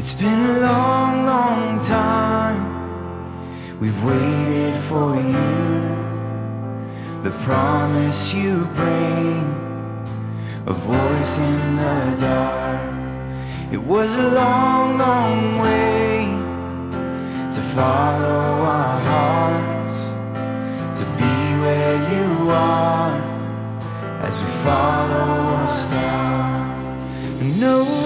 It's been a long, long time. We've waited for you. The promise you bring, a voice in the dark. It was a long, long way to follow our hearts, to be where you are as we follow our star. Noel,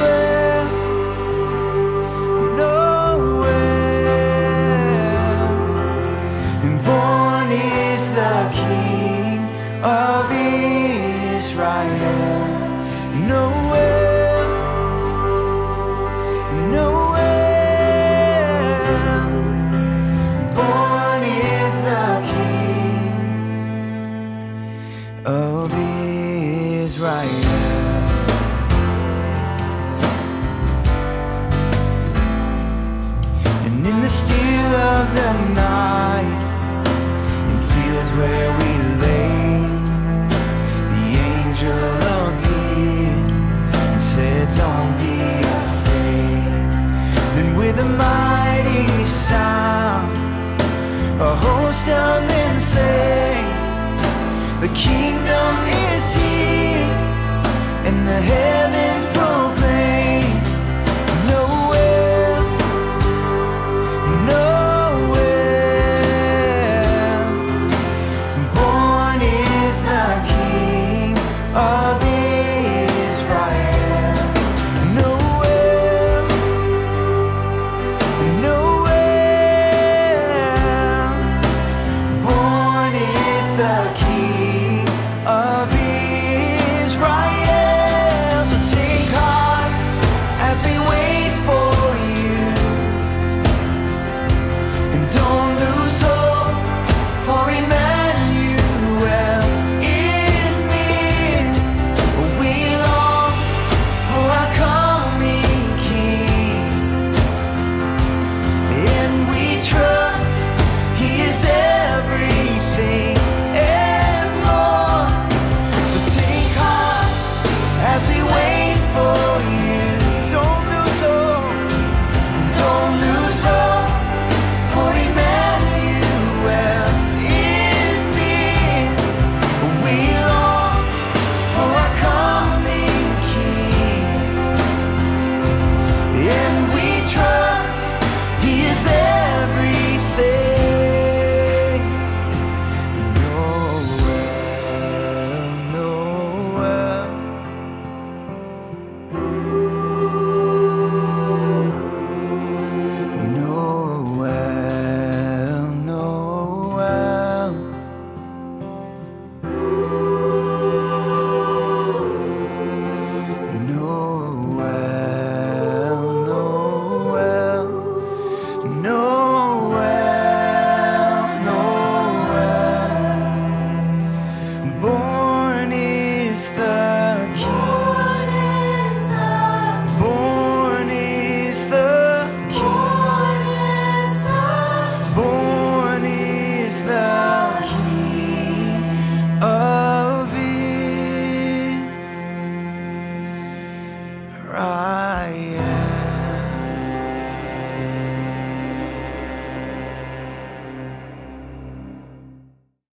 of Israel. Noel, Noel. Born is the King of Israel. And in the still of the night, A mighty sound, a host of them sang, The kingdom is here, and the heavens